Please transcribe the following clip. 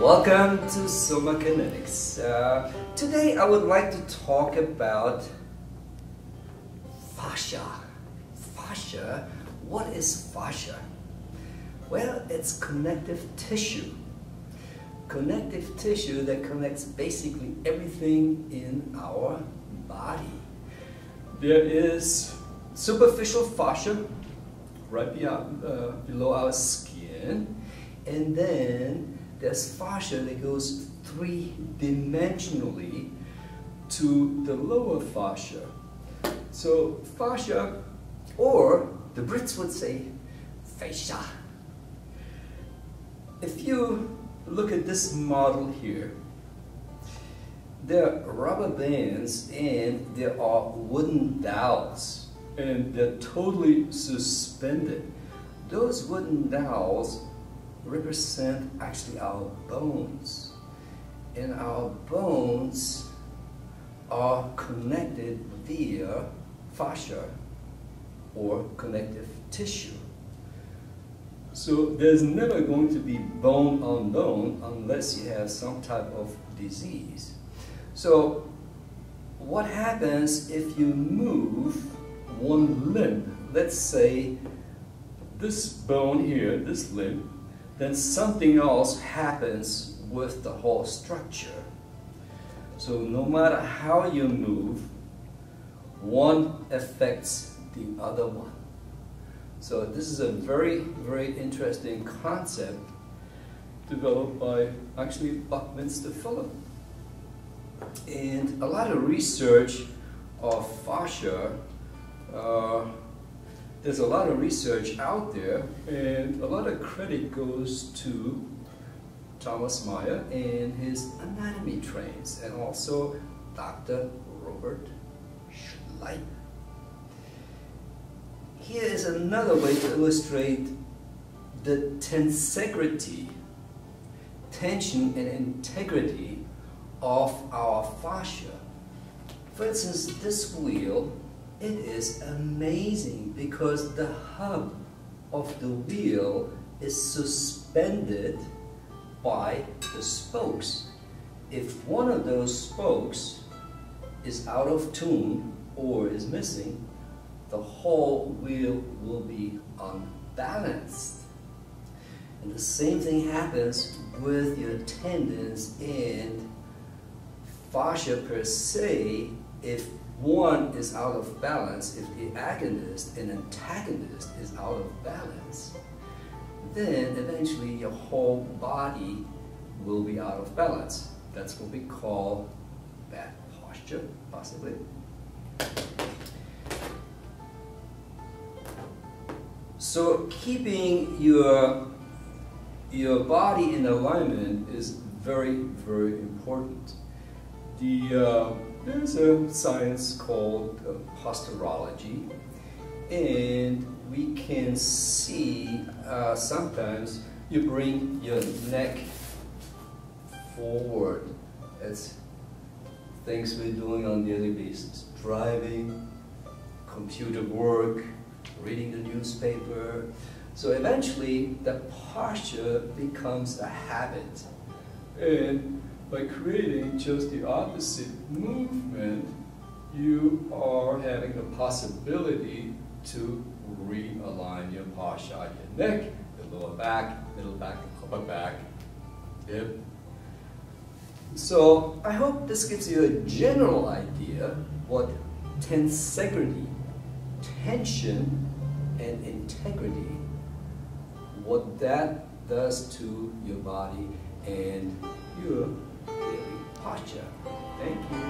Welcome to Soma Kinetics. Uh, today I would like to talk about fascia. Fascia, what is fascia? Well, it's connective tissue. Connective tissue that connects basically everything in our body. There is superficial fascia right beyond, uh, below our skin, and then there's fascia that goes three-dimensionally to the lower fascia. So fascia, or the Brits would say fascia. If you look at this model here, there are rubber bands and there are wooden dowels and they're totally suspended. Those wooden dowels represent actually our bones. And our bones are connected via fascia or connective tissue. So there's never going to be bone on bone unless you have some type of disease. So what happens if you move one limb? Let's say this bone here, this limb, then something else happens with the whole structure. So no matter how you move, one affects the other one. So this is a very, very interesting concept developed by actually Buckminster Fuller. And a lot of research of fascia uh, there's a lot of research out there, and a lot of credit goes to Thomas Meyer and his anatomy trains, and also Dr. Robert Schleip. Here is another way to illustrate the tensegrity, tension and integrity of our fascia. For instance, this wheel it is amazing because the hub of the wheel is suspended by the spokes. If one of those spokes is out of tune or is missing, the whole wheel will be unbalanced. And the same thing happens with your tendons and fascia per se if one is out of balance, if the agonist and antagonist is out of balance, then eventually your whole body will be out of balance. That's what we call bad posture, possibly. So keeping your, your body in alignment is very, very important. The uh, there's a science called uh, posturology, and we can see uh, sometimes you bring your neck forward. That's things we're doing on daily basis. Driving, computer work, reading the newspaper. So eventually the posture becomes a habit. And by creating just the opposite movement, you are having the possibility to realign your posture, your neck, the lower back, middle back, upper back, hip. So I hope this gives you a general idea what tensegrity, tension and integrity, what that does to your body and your posture. Thank you.